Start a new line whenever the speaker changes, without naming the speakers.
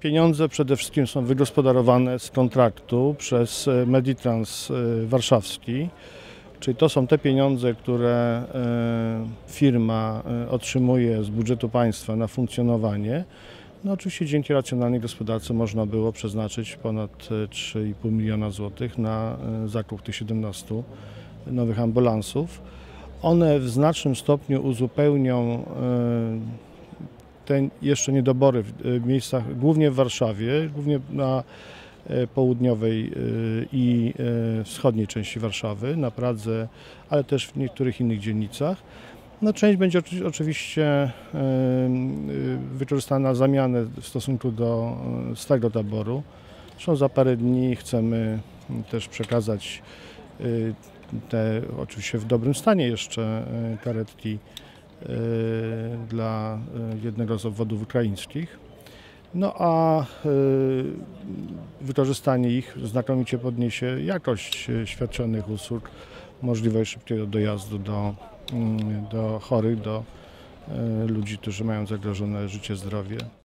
Pieniądze przede wszystkim są wygospodarowane z kontraktu przez e, Meditrans e, Warszawski, czyli to są te pieniądze, które e, firma otrzymuje z budżetu państwa na funkcjonowanie. No oczywiście dzięki racjonalnej gospodarce można było przeznaczyć ponad e, 3,5 miliona złotych na zakup tych 17 nowych ambulansów. One w znacznym stopniu uzupełnią te jeszcze niedobory w e, miejscach, głównie w Warszawie, głównie na e, południowej e, i wschodniej części Warszawy, na Pradze, ale też w niektórych innych dzielnicach. No, część będzie oczy- oczywiście wykorzystana na zamianę w stosunku do swego taboru. Zresztą za parę dni chcemy też przekazać te oczywiście w dobrym stanie jeszcze karetki dla e, jednego z obwodów ukraińskich. No a e, wykorzystanie ich znakomicie podniesie jakość e, świadczonych usług, możliwość szybkiego dojazdu do, mm, do chorych, do e, ludzi, którzy mają zagrożone życie, zdrowie.